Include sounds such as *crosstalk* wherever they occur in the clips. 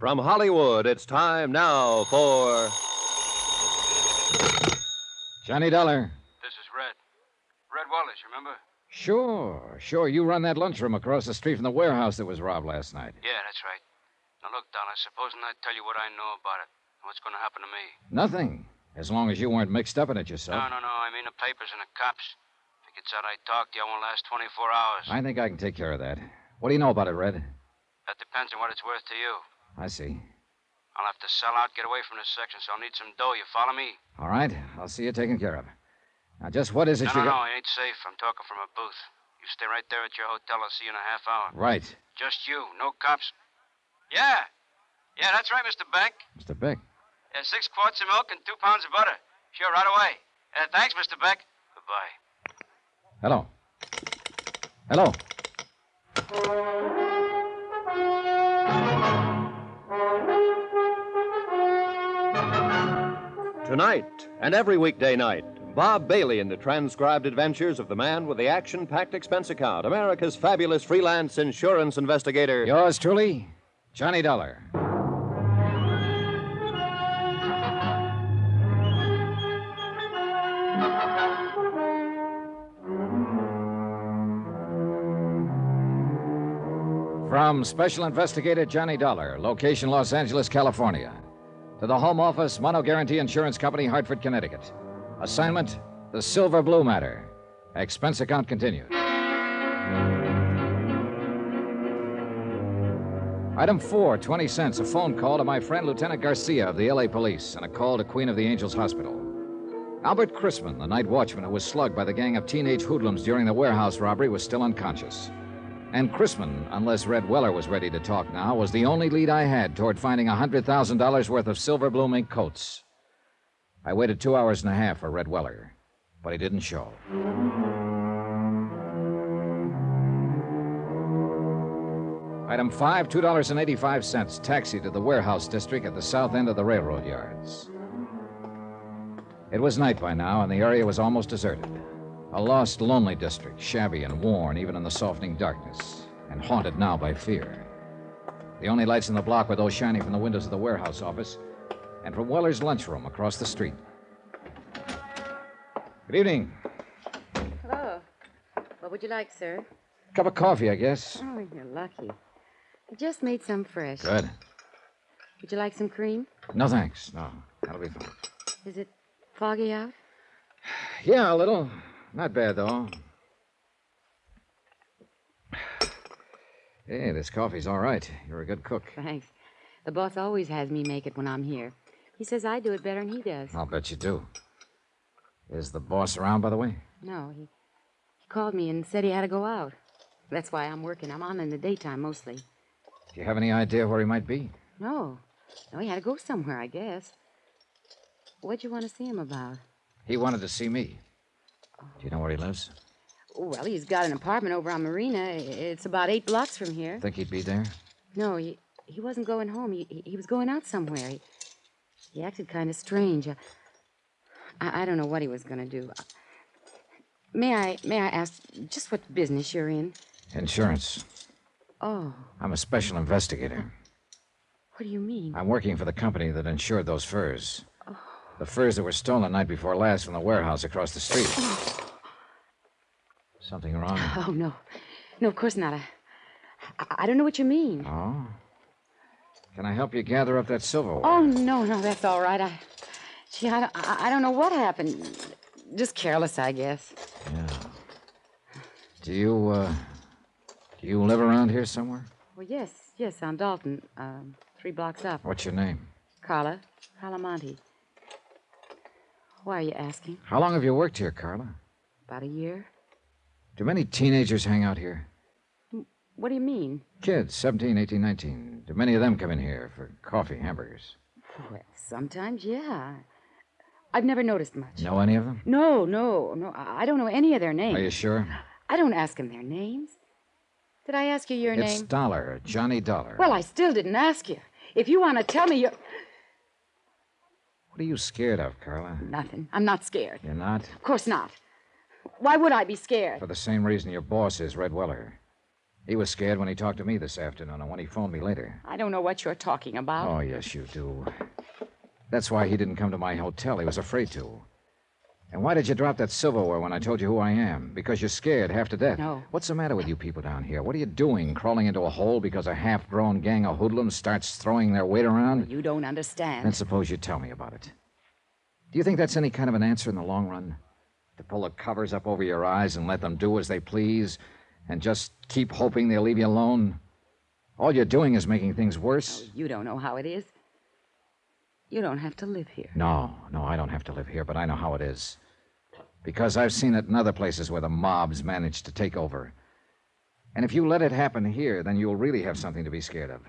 From Hollywood, it's time now for. Johnny Dollar. This is Red. Red Weller, remember? Sure, sure. You run that lunchroom across the street from the warehouse that was robbed last night. Yeah, that's right. Now look, Dollar, supposing I tell you what I know about it, what's going to happen to me? Nothing. As long as you weren't mixed up in it yourself. No, no, no. I mean the papers and the cops. If it gets out I talked to you, I won't last 24 hours. I think I can take care of that. What do you know about it, Red? That depends on what it's worth to you. I see. I'll have to sell out, get away from this section, so I'll need some dough. You follow me? All right. I'll see you taken care of. Now, just what is it no, you no, got? no. It ain't safe. I'm talking from a booth. You stay right there at your hotel. I'll see you in a half hour. Right. Just you. No cops. Yeah. Yeah, that's right, Mr. Beck. Mr. Beck. Yeah, six quarts of milk and two pounds of butter. Sure, right away. Uh, thanks, Mr. Beck. Goodbye. Hello. Hello. Tonight and every weekday night, Bob Bailey in the transcribed adventures of the man with the action packed expense account, America's fabulous freelance insurance investigator. Yours truly, Johnny Dollar. From Special Investigator Johnny Dollar, location Los Angeles, California, to the Home Office, Mono Guarantee Insurance Company, Hartford, Connecticut. Assignment The Silver Blue Matter. Expense account continued. Item four, 20 cents. A phone call to my friend Lieutenant Garcia of the LA Police and a call to Queen of the Angels Hospital. Albert Chrisman, the night watchman who was slugged by the gang of teenage hoodlums during the warehouse robbery, was still unconscious. And Chrisman, unless Red Weller was ready to talk now, was the only lead I had toward finding $100,000 worth of silver blue mink coats. I waited two hours and a half for Red Weller, but he didn't show. Item five, $2.85. Taxi to the warehouse district at the south end of the railroad yards. It was night by now, and the area was almost deserted. A lost, lonely district, shabby and worn even in the softening darkness, and haunted now by fear. The only lights in the block were those shining from the windows of the warehouse office and from Weller's lunchroom across the street. Good evening. Hello. What would you like, sir? A Cup of coffee, I guess. Oh, you're lucky. I just made some fresh. Good. Would you like some cream? No, thanks. No, that'll be fine. Is it foggy out? *sighs* Yeah, a little. Not bad, though. Hey, this coffee's all right. You're a good cook. Thanks. The boss always has me make it when I'm here. He says I do it better than he does. I'll bet you do. Is the boss around, by the way? No, he, he called me and said he had to go out. That's why I'm working. I'm on in the daytime mostly. Do you have any idea where he might be? No. No, he had to go somewhere, I guess. What'd you want to see him about? He wanted to see me. Do you know where he lives? Well, he's got an apartment over on Marina. It's about eight blocks from here. Think he'd be there? No, he he wasn't going home. He he, was going out somewhere. He, he acted kind of strange. I, I I don't know what he was going to do. Uh, may I may I ask just what business you're in? Insurance. Oh, I'm a special investigator. what do you mean? I'm working for the company that insured those furs. The furs that were stolen the night before last from the warehouse across the street. *sighs* Something wrong? Oh no, no, of course not. I, I, I don't know what you mean. Oh? Can I help you gather up that silverware? Oh no, no, that's all right. I, gee, I, don't- I, I don't know what happened. Just careless, I guess. Yeah. Do you, uh, do you live around here somewhere? Well, yes, yes, on Dalton, um, three blocks up. What's your name? Carla, Carla Monte. Why are you asking? How long have you worked here, Carla? About a year? Do many teenagers hang out here? What do you mean? Kids, 17, 18, 19. Do many of them come in here for coffee, hamburgers? Well, sometimes, yeah. I've never noticed much. Know any of them? No, no, no. I don't know any of their names. Are you sure? I don't ask them their names. Did I ask you your it's name? It's Dollar, Johnny Dollar. Well, I still didn't ask you. If you want to tell me your. What are you scared of, Carla? Nothing. I'm not scared. You're not? Of course not. Why would I be scared? For the same reason your boss is, Red Weller. He was scared when he talked to me this afternoon and when he phoned me later. I don't know what you're talking about. Oh, yes, you do. That's why he didn't come to my hotel. He was afraid to. And why did you drop that silverware when I told you who I am? Because you're scared half to death. No. What's the matter with you people down here? What are you doing? Crawling into a hole because a half grown gang of hoodlums starts throwing their weight around? You don't understand. Then suppose you tell me about it. Do you think that's any kind of an answer in the long run? To pull the covers up over your eyes and let them do as they please and just keep hoping they'll leave you alone? All you're doing is making things worse. You don't know how it is. You don't have to live here. No, no, I don't have to live here, but I know how it is. Because I've seen it in other places where the mobs manage to take over. And if you let it happen here, then you'll really have something to be scared of.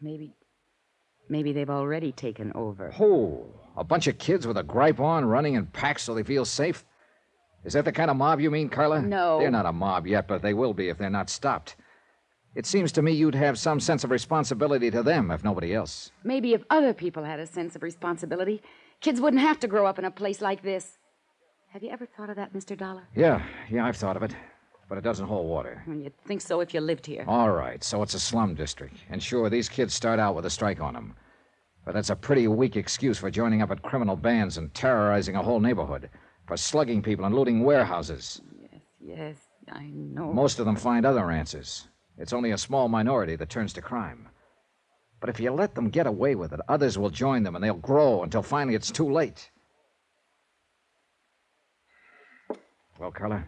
Maybe. Maybe they've already taken over. Who? A bunch of kids with a gripe on running in packs so they feel safe? Is that the kind of mob you mean, Carla? No. They're not a mob yet, but they will be if they're not stopped. It seems to me you'd have some sense of responsibility to them, if nobody else. Maybe if other people had a sense of responsibility, kids wouldn't have to grow up in a place like this. Have you ever thought of that, Mr. Dollar? Yeah, yeah, I've thought of it. But it doesn't hold water. Well, you'd think so if you lived here. All right, so it's a slum district. And sure, these kids start out with a strike on them. But that's a pretty weak excuse for joining up at criminal bands and terrorizing a whole neighborhood, for slugging people and looting warehouses. Yes, yes, I know. Most of them find other answers. It's only a small minority that turns to crime. But if you let them get away with it, others will join them and they'll grow until finally it's too late. Well, Carla?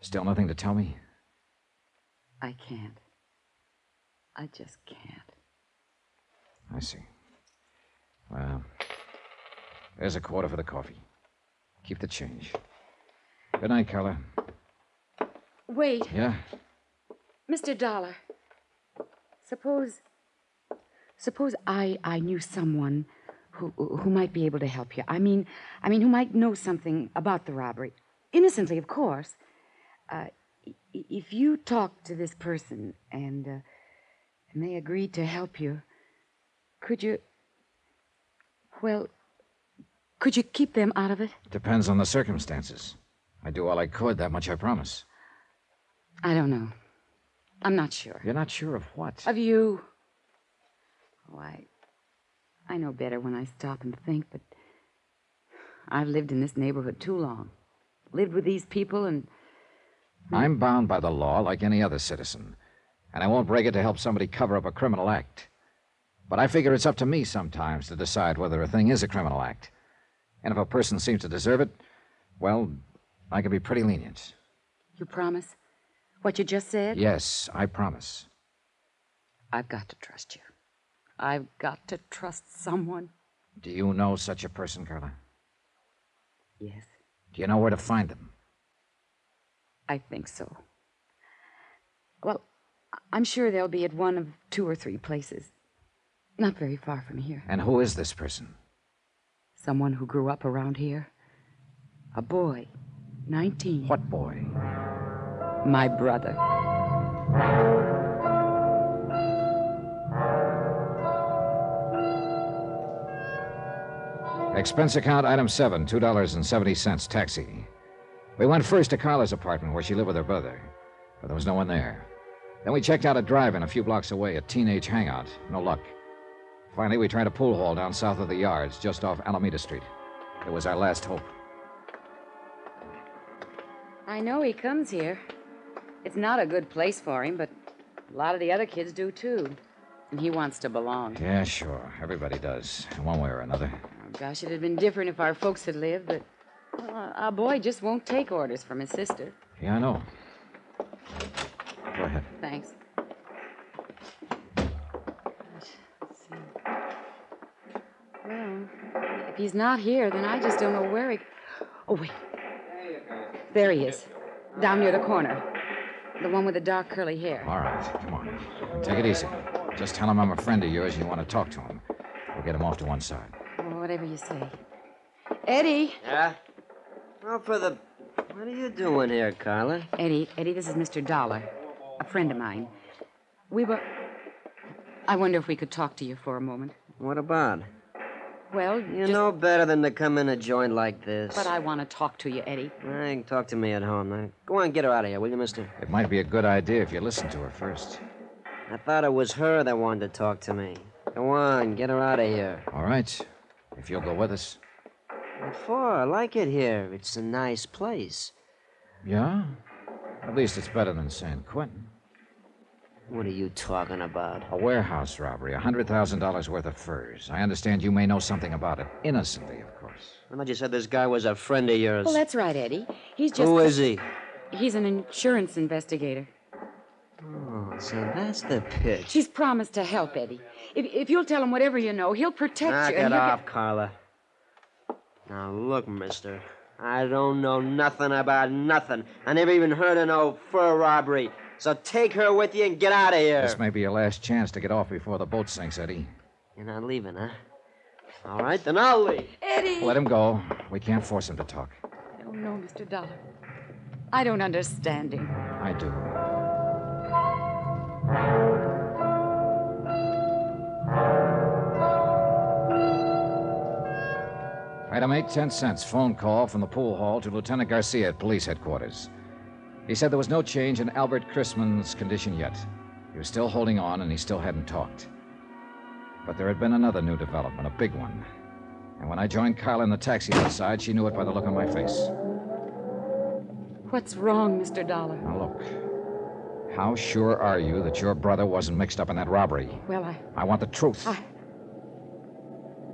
Still nothing to tell me? I can't. I just can't. I see. Well, there's a quarter for the coffee. Keep the change. Good night, Carla. Wait, Yeah? Mr. Dollar. Suppose. Suppose I, I knew someone who, who might be able to help you. I mean, I mean, who might know something about the robbery. Innocently, of course. Uh, if you talked to this person and, uh, and they agreed to help you, could you. Well, could you keep them out of it? Depends on the circumstances. I do all I could, that much I promise. I don't know. I'm not sure. You're not sure of what? Of you. Oh, I. I know better when I stop and think, but I've lived in this neighborhood too long. Lived with these people, and hmm? I'm bound by the law like any other citizen, and I won't break it to help somebody cover up a criminal act. But I figure it's up to me sometimes to decide whether a thing is a criminal act. And if a person seems to deserve it, well, I can be pretty lenient. you promise what you just said? Yes, I promise. I've got to trust you. I've got to trust someone. Do you know such a person, Carla? Yes, Do you know where to find them? I think so. Well, I- I'm sure they'll be at one of two or three places. Not very far from here. And who is this person? Someone who grew up around here. A boy, 19. What boy? My brother. Expense account item seven, $2.70, taxi. We went first to Carla's apartment where she lived with her brother, but there was no one there. Then we checked out a drive-in a few blocks away, a teenage hangout. No luck. Finally, we tried a pool hall down south of the yards, just off Alameda Street. It was our last hope. I know he comes here. It's not a good place for him, but a lot of the other kids do too. And he wants to belong. Yeah, sure. Everybody does, in one way or another. Oh, gosh, it'd have been different if our folks had lived, but well, our boy just won't take orders from his sister. Yeah, I know. Go ahead. Thanks. Gosh, let's see. Well, if he's not here, then I just don't know where he. Oh, wait. There he is. Down near the corner. The one with the dark curly hair. All right, come on. Take it easy. Just tell him I'm a friend of yours and you want to talk to him. We'll get him off to one side. Well, whatever you say. Eddie. Yeah? Well, for the. What are you doing here, Carla? Eddie, Eddie, this is Mr. Dollar, a friend of mine. We were. I wonder if we could talk to you for a moment. What about? Well, You just- know better than to come in a joint like this. But I want to talk to you, Eddie. I can talk to me at home. Now, go on, get her out of here, will you, mister? It might be a good idea if you listen to her first. I thought it was her that wanted to talk to me. Go on, get her out of here. All right. If you'll go with us. What for? I like it here. It's a nice place. Yeah? At least it's better than San Quentin. What are you talking about? A warehouse robbery, a $100,000 worth of furs. I understand you may know something about it. Innocently, of course. I thought you said this guy was a friend of yours. Well, that's right, Eddie. He's just. Who is he? He's an insurance investigator. Oh, so that's the pitch. She's promised to help Eddie. If, if you'll tell him whatever you know, he'll protect Knock you. it and he'll off, Carla. Now, look, mister. I don't know nothing about nothing. I never even heard of no fur robbery. So take her with you and get out of here. This may be your last chance to get off before the boat sinks, Eddie. You're not leaving, huh? All right, then I'll leave. Eddie! Let him go. We can't force him to talk. Oh, I don't know, Mr. Dollar. I don't understand him. I do. Item 8, 10 cents. Phone call from the pool hall to Lieutenant Garcia at police headquarters. He said there was no change in Albert Chrisman's condition yet. He was still holding on and he still hadn't talked. But there had been another new development, a big one. And when I joined Carla in the taxi outside, she knew it by the look on my face. What's wrong, Mr. Dollar? Now, look. How sure are you that your brother wasn't mixed up in that robbery? Well, I. I want the truth. I.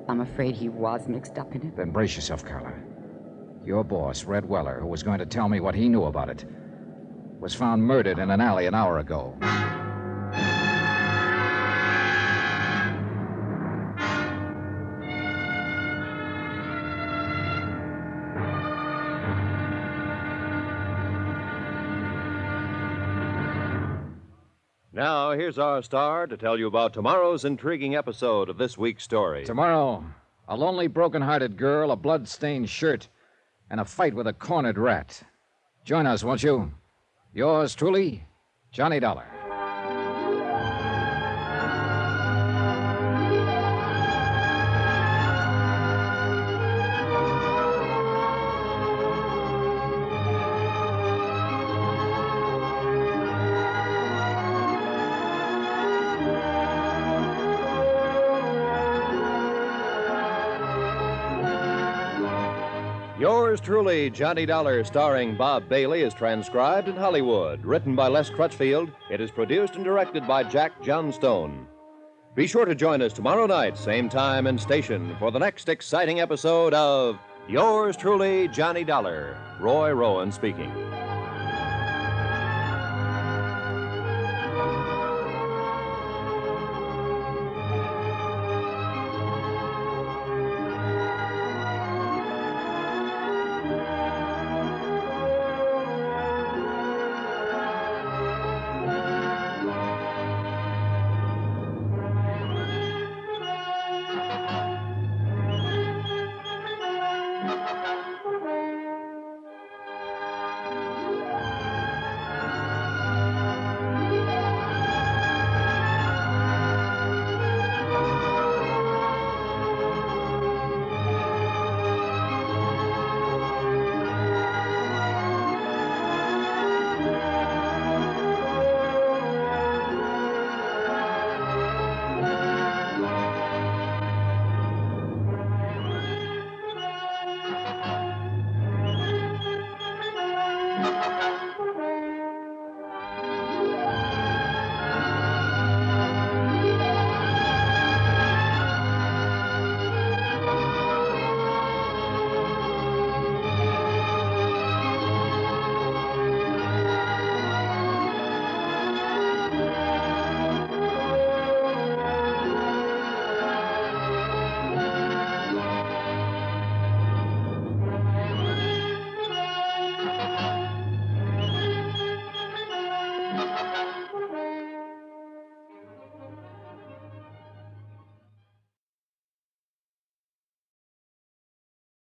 I'm afraid he was mixed up in it. Then brace yourself, Carla. Your boss, Red Weller, who was going to tell me what he knew about it, was found murdered in an alley an hour ago. Now, here's our star to tell you about tomorrow's intriguing episode of this week's story. Tomorrow, a lonely, broken-hearted girl, a blood-stained shirt, and a fight with a cornered rat. Join us, won't you? Yours truly, Johnny Dollar. Yours truly, Johnny Dollar, starring Bob Bailey, is transcribed in Hollywood. Written by Les Crutchfield, it is produced and directed by Jack Johnstone. Be sure to join us tomorrow night, same time and station, for the next exciting episode of Yours truly, Johnny Dollar. Roy Rowan speaking.